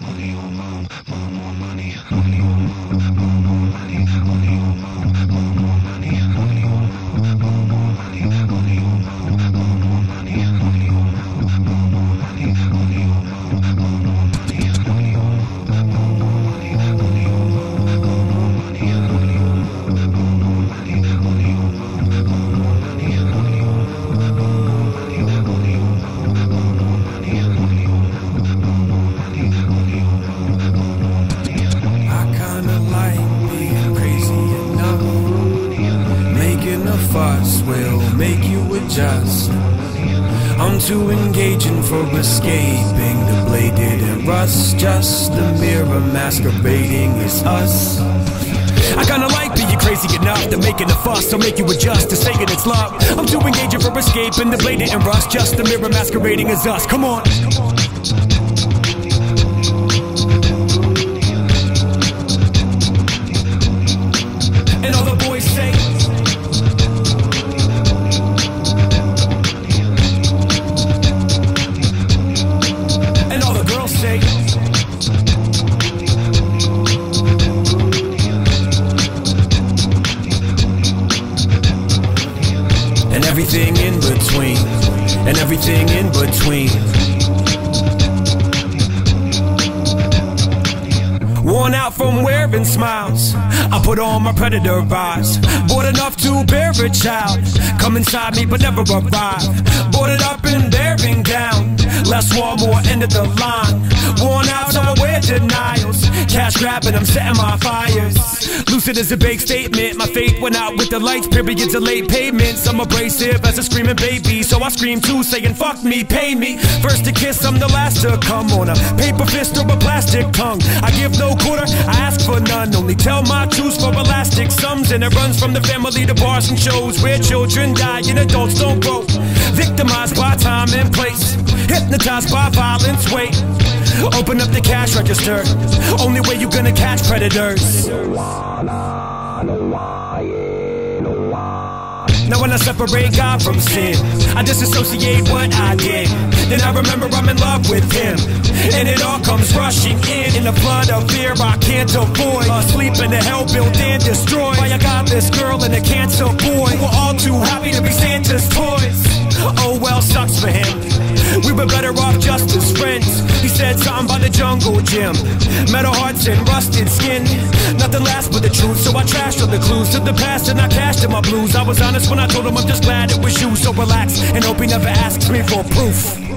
money, on mom, mom on money, money on mom, mom. Fuss will make you adjust. I'm too engaging for escaping. The blade didn't rust, just the mirror masquerading is us. I kinda like being crazy enough to making a fuss, so make you adjust to saying it's love. I'm too engaging for escaping. The blade didn't rust, just the mirror masquerading as us. Come on. And Say. And everything in between. And everything in between. Worn out from wearing smiles. I put on my predator eyes. Bored enough to bear a child. Come inside me, but never arrive. Boarded up and bearing down. Less war, more end of the line. Worn out, so I wear denials. Cash grabbing, I'm setting my fires. Lucid as a big statement. My faith went out with the lights. Periods of late payments. I'm abrasive as a screaming baby. So I scream too, saying, fuck me, pay me. First to kiss, I'm the last to come on a paper fist or a plastic tongue. I give no quarter, I ask for none. Only tell my truths for elastic sums. And it runs from the family to bars and shows where children die and adults don't grow. Victimized by time and place. Hypnotized by violence, wait. Open up the cash register. Only way you're gonna catch predators. Now when I separate God from sin, I disassociate what I did. Then I remember I'm in love with Him, and it all comes rushing in in a flood of fear I can't avoid. Asleep in a hell built and destroyed. Why I got this girl and a cancer boy. We're all too happy to be Santa's toys. Oh well, sucks for him. We were better off just as friends. He said something about the jungle gym. Metal hearts and rusted skin. Nothing lasts but the truth, so I trashed all the clues to the past and I cashed in my blues. I was honest when I told him I'm just glad it was you. So relax and hope he never asks me for proof.